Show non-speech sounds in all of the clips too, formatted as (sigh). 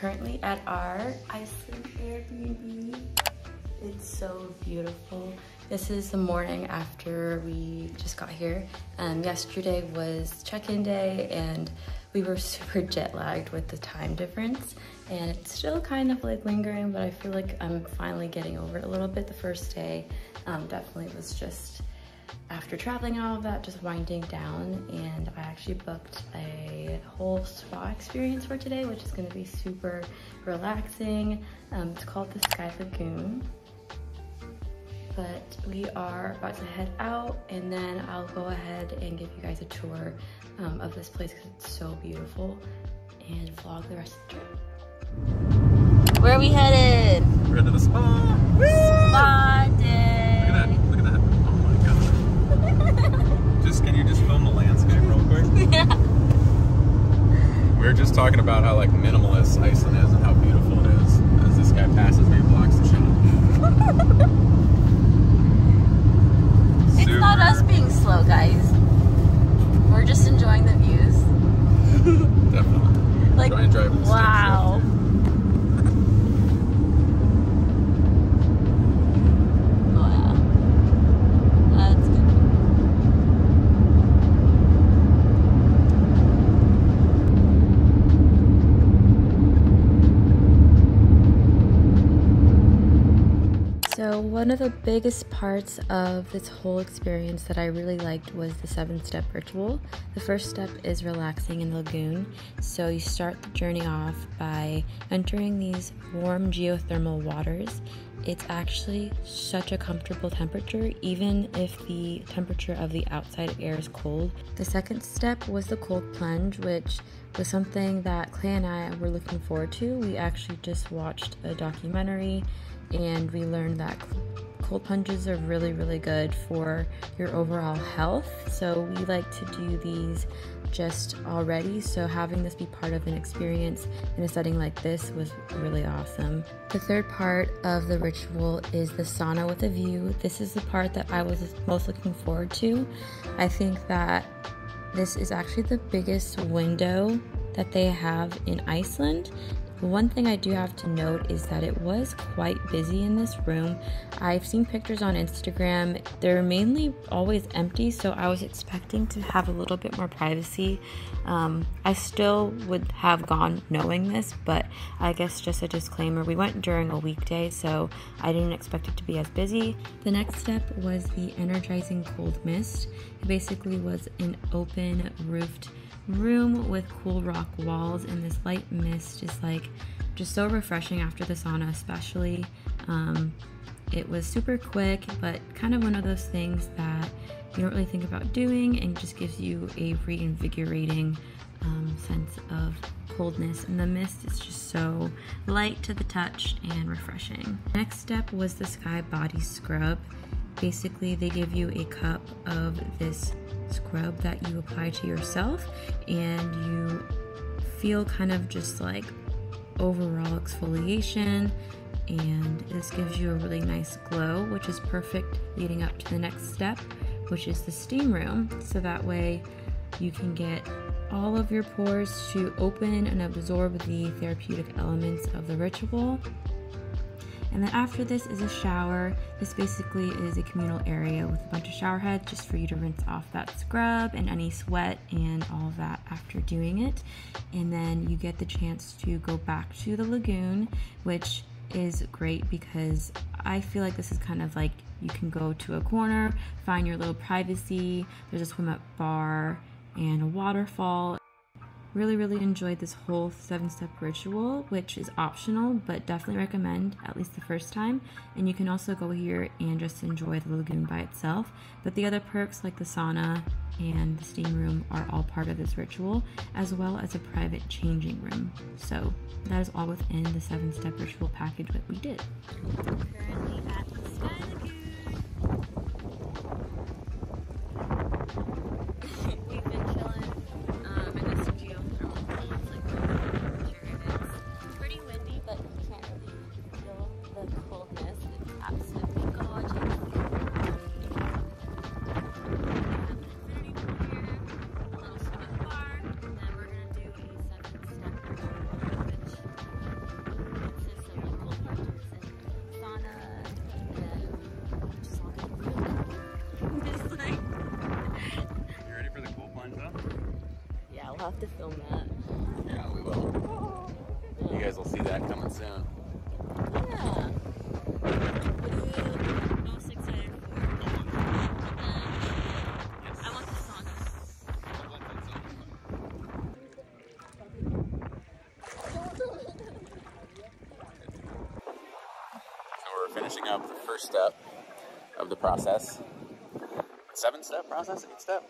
Currently at our Iceland Airbnb. It's so beautiful. This is the morning after we just got here. Um, yesterday was check-in day and we were super jet lagged with the time difference and it's still kind of like lingering, but I feel like I'm finally getting over it a little bit. The first day um, definitely was just after traveling all of that, just winding down and I actually booked a whole spa experience for today, which is gonna be super relaxing. Um, it's called the Sky Lagoon. But we are about to head out and then I'll go ahead and give you guys a tour um, of this place because it's so beautiful and vlog the rest of the trip. Where are we headed? We're into the spa. Spa day. Look at that. Look at that. Oh my god. just can you just film the landscape real quick? (laughs) Yeah. We were just talking about how like minimalist Iceland is and how beautiful it is. As this guy passes me, blocks the shot. (laughs) It's not us being slow, guys. We're just enjoying the views. (laughs) Definitely. Like, Try and drive with the stick wow. shift, Oh, yeah. That's good. So one of the biggest parts of this whole experience that I really liked was the seven step ritual. The first step is relaxing in the lagoon. So you start the journey off by entering these warm geothermal waters. It's actually such a comfortable temperature, even if the temperature of the outside air is cold. The second step was the cold plunge, which was something that Clay and I were looking forward to. We actually just watched a documentary and we learned that cold plunges are really really good for your overall health. So we like to do these just already. So having this be part of an experience in a setting like this was really awesome. The third part of the ritual is the sauna with a view. This is the part that i was most looking forward to. I think that this is actually the biggest window that they have in Iceland. One thing I do have to note is that it was quite busy in this room. I've seen pictures on Instagram. They're mainly always empty, so I was expecting to have a little bit more privacy. Um, I still would have gone knowing this, but I guess just a disclaimer we went during a weekday, so I didn't expect it to be as busy. The next step was the energizing cold mist. It basically was an open roofed room with cool rock walls and this light mist is like just so refreshing after the sauna especially um, it was super quick but kind of one of those things that you don't really think about doing and just gives you a reinvigorating um, sense of coldness. And the mist is just so light to the touch and refreshing. Next step was the sky body scrub. Basically they give you a cup of this scrub that you apply to yourself and you feel kind of just like overall exfoliation and this gives you a really nice glow which is perfect leading up to the next step which is the steam room. So that way you can get all of your pores to open and absorb the therapeutic elements of the ritual and then after this is a shower. This basically is a communal area with a bunch of shower heads just for you to rinse off that scrub and any sweat and all of that after doing it. And then you get the chance to go back to the lagoon, which is great because I feel like this is kind of like you can go to a corner, find your little privacy. There's a swim up bar and a waterfall. Really, really enjoyed this whole seven step ritual, which is optional, but definitely recommend at least the first time. And you can also go here and just enjoy the lagoon by itself. But the other perks, like the sauna and the steam room, are all part of this ritual, as well as a private changing room. So that is all within the seven step ritual package that we did. Have to film that. Yeah, we will. You guys will see that coming soon. Yeah. What are you most excited for? I want the sauna. So we're finishing up the first step of the process. Seven step process, eight step?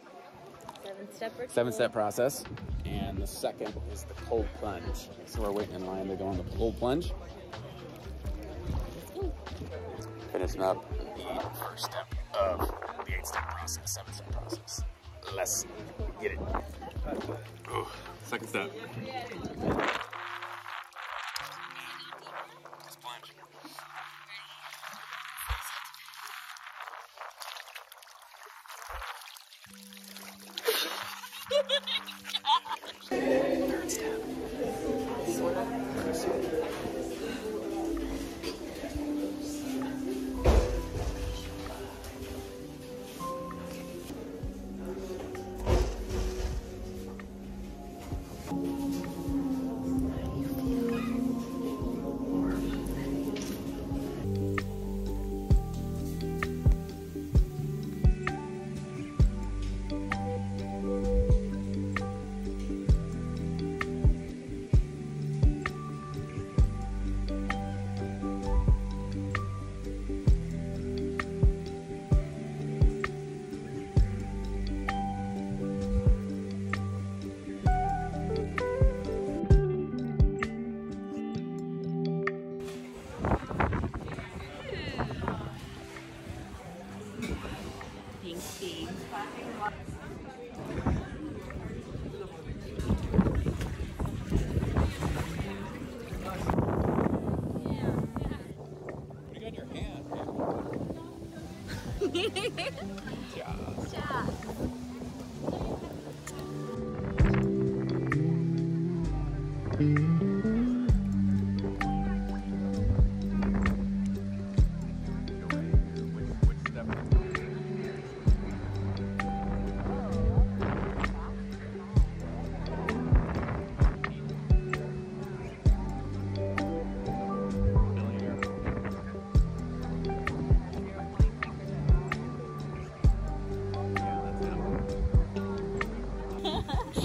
Seven step ritual. Seven step process. And the second is the cold plunge. So we're waiting in line to go on the cold plunge. Finishing up the first step of the eight step process, seven step process. Let's get it. Ooh, second step.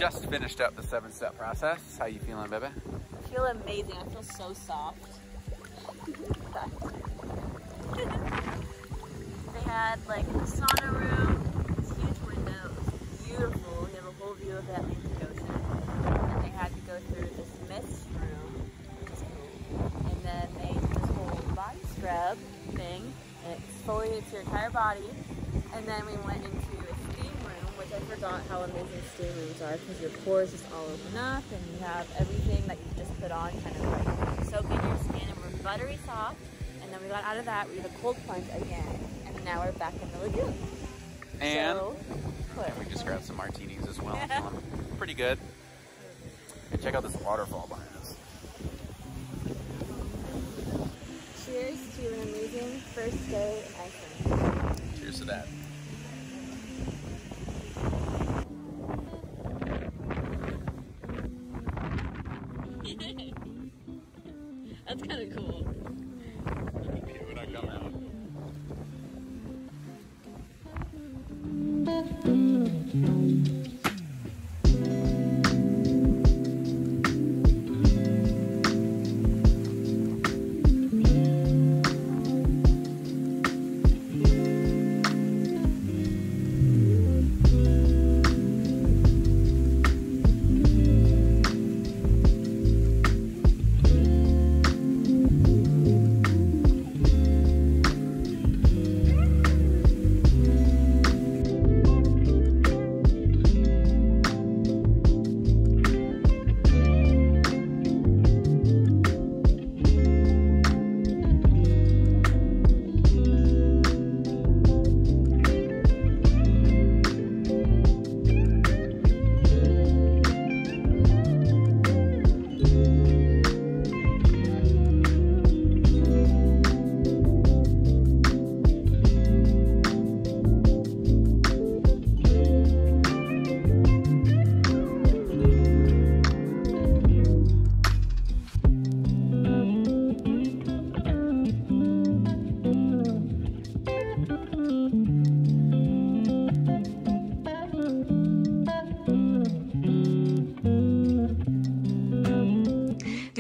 Just finished up the seven step process. How you feeling, baby? I feel amazing. I feel so soft. (laughs) they had like a sauna room, this huge window, beautiful. You have a whole view of the Atlantic Ocean. And they had to go through this mist room. And then they did this whole body scrub thing. It exfoliates your entire body. And then we went into a steam room, which I forgot how amazing steam rooms are because your pores just all open up and you have everything that you just put on kind of like soak in your skin and we're buttery soft. And then we got out of that, we did a cold plunge again. And now we're back in the lagoon. And so, and we just grabbed some martinis as well. Feeling (laughs) um, pretty good. And check out this waterfall behind us. cheers to an amazing first day in Iceland. Cheers to that.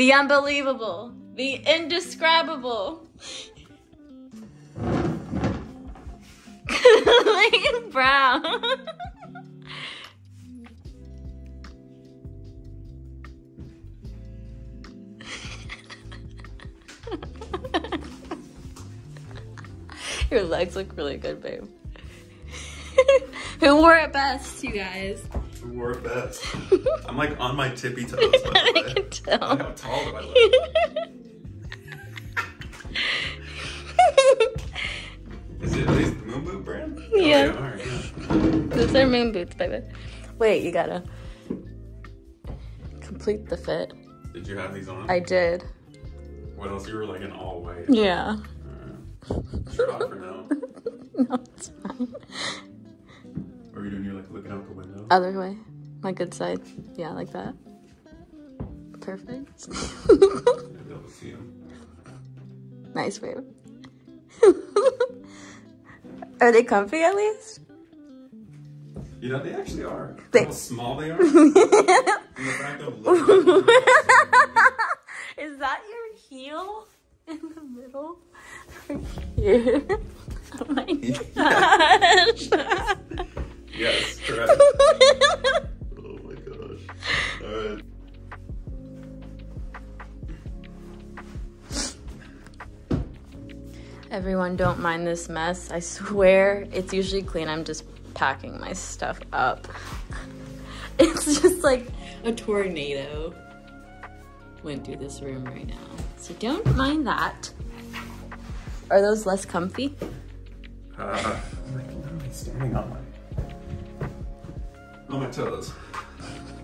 The unbelievable, the indescribable. (laughs) Megan Brown. (laughs) Your legs look really good, babe. (laughs) Who wore it best, you guys? Wore it best? (laughs) I'm like on my tippy toes. (laughs) I can tell. Look how tall do I look? (laughs) Is it at least the Moon Boot brand? Oh, Yeah. they are, yeah. Those are moon boots, baby. Wait, you gotta complete the fit. Did you have these on? I did. What else? You were like in all white. Yeah. For now. No, it's fine. Are you doing? You're like looking out the window. Other way. My good side. Yeah, like that. Perfect. You'll be able to see 'em. nice, babe. (laughs) are they comfy at least? You know, they actually are. They- How small they are. (laughs) the fact of looking (laughs) Is that your heel in the middle? Right here. Oh my gosh. Yes, (laughs) correct. oh my gosh. Alright. Everyone, don't mind this mess. I swear it's usually clean. I'm just packing my stuff up. (laughs) It's just like a tornado went through this room right now. So don't mind that. Are those less comfy? Uh, I'm like literally standing on my on my toes.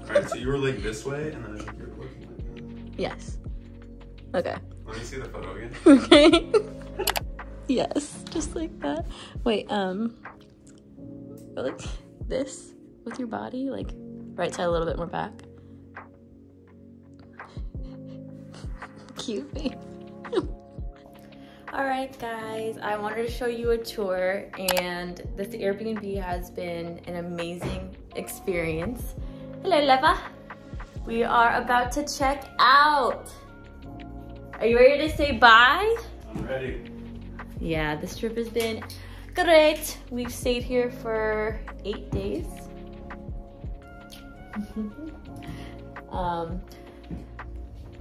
Alright, so you were like this way and then I think you're looking like that. Yes. Okay. Let me see the photo again. (laughs) Okay. yes, just like that. Wait, um, like this with your body, like right side a little bit more back. Cute babe. (laughs) All right, guys, I wanted to show you a tour, and this Airbnb has been an amazing experience. Hello, Leva. We are about to check out. Are you ready to say bye? I'm ready. Yeah, this trip has been great. We've stayed here for eight days. (laughs) um,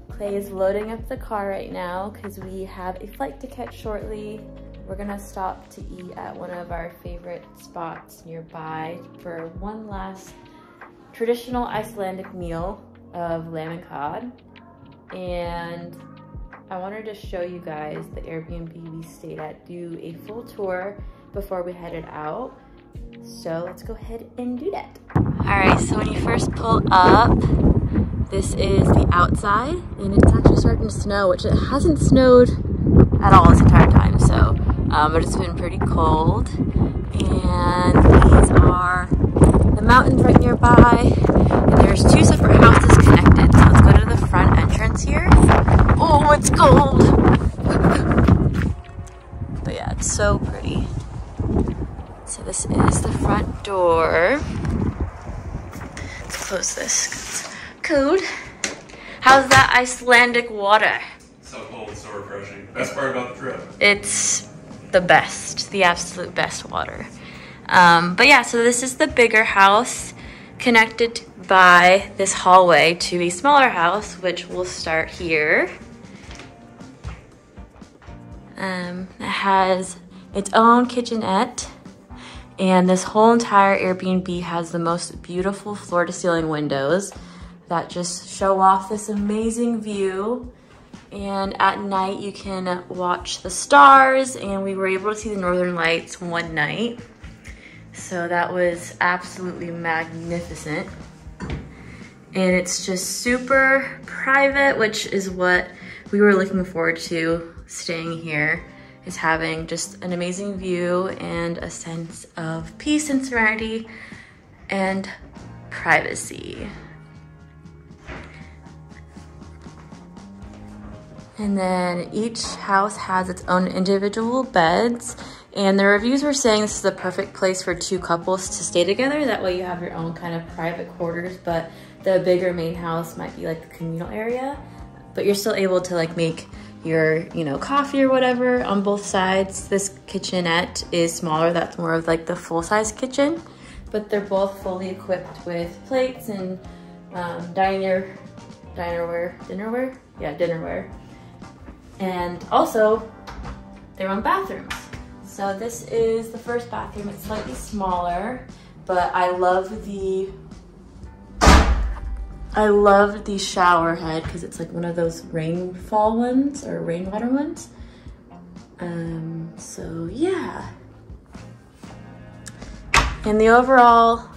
Clay is loading up the car right now because we have a flight to catch shortly. We're gonna stop to eat at one of our favorite spots nearby for one last traditional Icelandic meal of lamb and cod. And I wanted to show you guys the Airbnb we stayed at, do a full tour before we headed out. So let's go ahead and do that. All right, so when you first pull up, this is the outside and it's actually starting to snow, which it hasn't snowed at all this entire time. So, um, but it's been pretty cold. And these are the mountains right nearby. And there's two separate houses connected. So let's go to the front entrance here. Oh, it's cold. (laughs) but yeah, it's so pretty. So this is the front door. Let's close this. it's Cold. How's that Icelandic water? So cold, so refreshing. Best part about the trip. It's the best, the absolute best water. Um, but yeah, so this is the bigger house connected by this hallway to a smaller house, which will start here. Um, it has its own kitchenette, and this whole entire Airbnb has the most beautiful floor to ceiling windows that just show off this amazing view. And at night, you can watch the stars, and we were able to see the northern lights one night. So that was absolutely magnificent. And it's just super private, which is what we were looking forward to staying here, is having just an amazing view and a sense of peace and serenity and privacy. And then each house has its own individual beds. And the reviews were saying this is the perfect place for two couples to stay together. That way you have your own kind of private quarters, but the bigger main house might be like the communal area. but you're still able to like make your, you know, coffee or whatever on both sides. This kitchenette is smaller. That's more of like the full-size kitchen, but they're both fully equipped with plates and um, diner, dinerware, dinnerware? Yeah, dinnerware. And also their own bathrooms. So this is the first bathroom. It's slightly smaller, but I love the I love the shower head because it's like one of those rainfall ones or rainwater ones. Um, so yeah. And the overall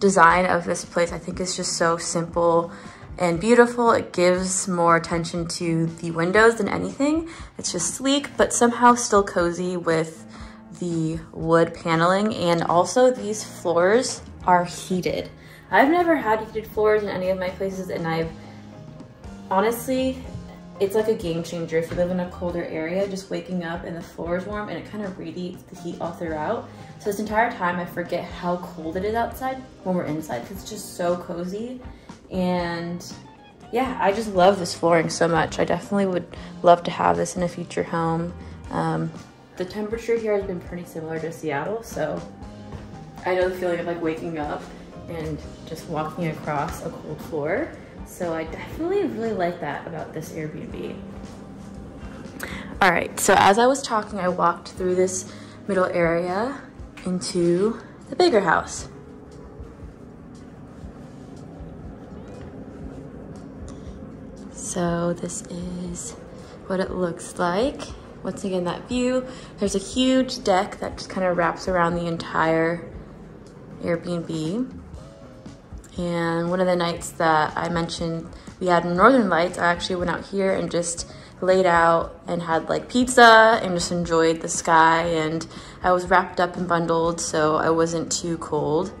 design of this place I think is just so simple and beautiful. It gives more attention to the windows than anything. It's just sleek, but somehow still cozy with the wood paneling. And also these floors are heated. I've never had heated floors in any of my places and I've honestly, it's like a game changer if you live in a colder area, just waking up and the floor is warm and it kind of radiates the heat all throughout. So this entire time I forget how cold it is outside when we're inside it's just so cozy. And yeah, I just love this flooring so much. I definitely would love to have this in a future home. Um, the temperature here has been pretty similar to Seattle, so I know the feeling of like waking up and just walking across a cold floor. So I definitely really like that about this Airbnb. All right, so as I was talking, I walked through this middle area into the bigger house. So this is what it looks like. Once again, that view. There's a huge deck that just kind of wraps around the entire Airbnb. And one of the nights that I mentioned we had Northern Lights, I actually went out here and just laid out and had like pizza and just enjoyed the sky. And I was wrapped up and bundled, so I wasn't too cold.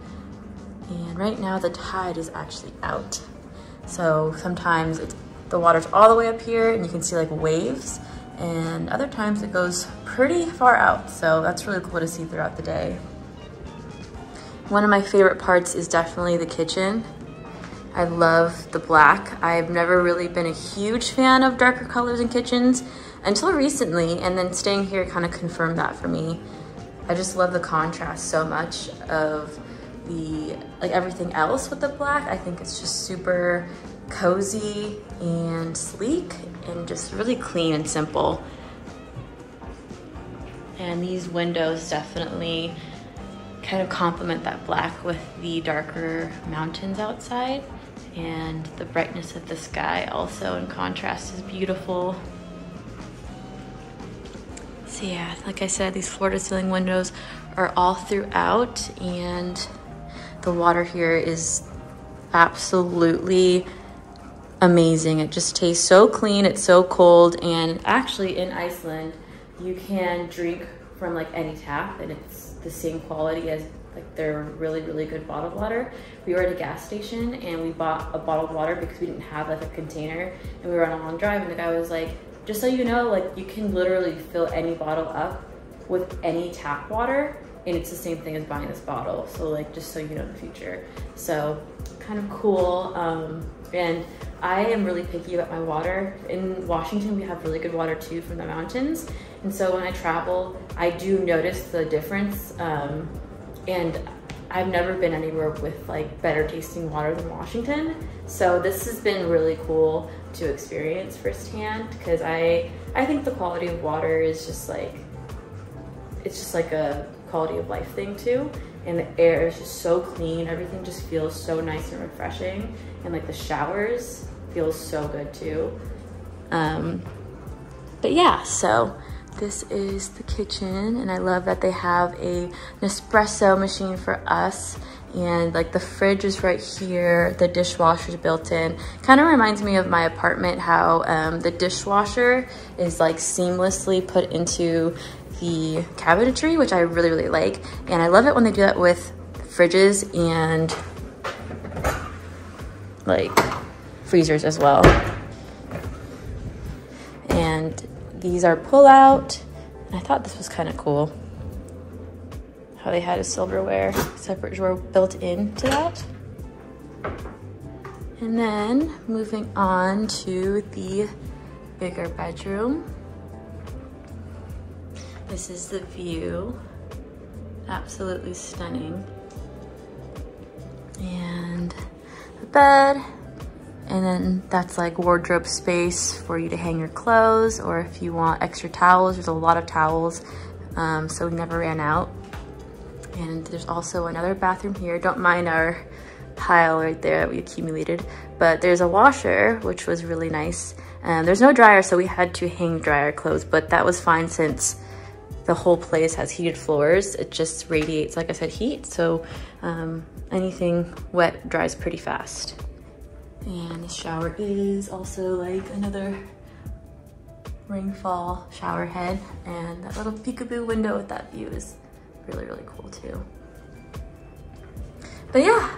And right now the tide is actually out. So sometimes the water's all the way up here and you can see like waves. And other times it goes pretty far out. So that's really cool to see throughout the day. One of my favorite parts is definitely the kitchen. I love the black. I've never really been a huge fan of darker colors in kitchens until recently, and then staying here kind of confirmed that for me. I just love the contrast so much of the, like everything else with the black. I think it's just super cozy and sleek and just really clean and simple. And these windows definitely kind of complement that black with the darker mountains outside and the brightness of the sky also in contrast is beautiful. So yeah, like I said, these floor to ceiling windows are all throughout and the water here is absolutely amazing. It just tastes so clean, it's so cold, and actually in Iceland, you can drink from like any tap and it's the same quality as like their really, really good bottled water. We were at a gas station and we bought a bottled water because we didn't have like a container and we were on a long drive and the guy was like, just so you know, like you can literally fill any bottle up with any tap water and it's the same thing as buying this bottle. So like, just so you know in the future. So kind of cool. Um, and I am really picky about my water. In Washington, we have really good water too from the mountains. And so when I travel, I do notice the difference. Um, and I've never been anywhere with like better tasting water than Washington. So this has been really cool to experience firsthand because I, I think the quality of water is just like, it's just like a quality of life thing too. And the air is just so clean. Everything just feels so nice and refreshing. And like the showers feels so good too. Um, but yeah, so this is the kitchen and I love that they have a Nespresso machine for us and like the fridge is right here, the dishwasher is built in. Kind of reminds me of my apartment, how um, the dishwasher is like seamlessly put into the cabinetry, which I really, really like. And I love it when they do that with fridges and like freezers as well. And these are pull out. I thought this was kind of cool. How they had a silverware separate drawer built into that. And then moving on to the bigger bedroom. This is the view. Absolutely stunning. And the bed. And then that's like wardrobe space for you to hang your clothes or if you want extra towels, there's a lot of towels. Um, so we never ran out. And there's also another bathroom here. Don't mind our pile right there that we accumulated. But there's a washer, which was really nice. And there's no dryer, so we had to hang dryer clothes, but that was fine since the whole place has heated floors. It just radiates, like I said, heat. So um, anything wet dries pretty fast. And the shower is also like another rainfall shower head. And that little peekaboo window with that view is really, really cool too. But yeah,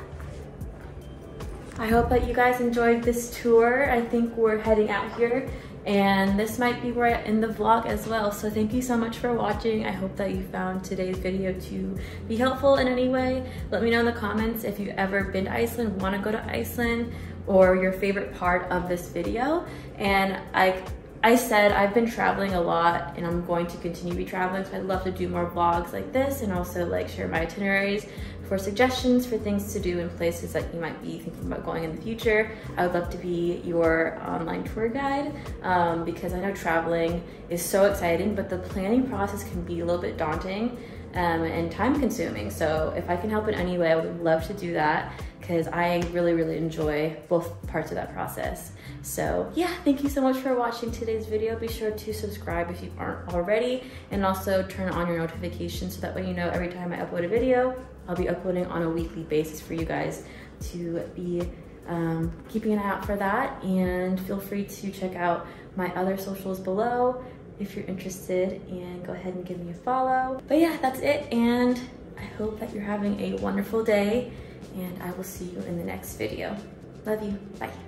I hope that you guys enjoyed this tour. I think we're heading out here and this might be where I end the vlog as well. So thank you so much for watching. I hope that you found today's video to be helpful in any way. Let me know in the comments if you've ever been to Iceland, wanna go to Iceland, or your favorite part of this video. And I I said I've been traveling a lot and I'm going to continue to be traveling so I'd love to do more vlogs like this and also like share my itineraries for suggestions for things to do in places that you might be thinking about going in the future. I would love to be your online tour guide um, because I know traveling is so exciting but the planning process can be a little bit daunting um, and time consuming. So if I can help in any way, I would love to do that because I really, really enjoy both parts of that process. So yeah, thank you so much for watching today's video. Be sure to subscribe if you aren't already and also turn on your notifications so that way you know every time I upload a video, I'll be uploading on a weekly basis for you guys to be um, keeping an eye out for that and feel free to check out my other socials below if you're interested and go ahead and give me a follow. But yeah, that's it and I hope that you're having a wonderful day and I will see you in the next video. Love you. Bye.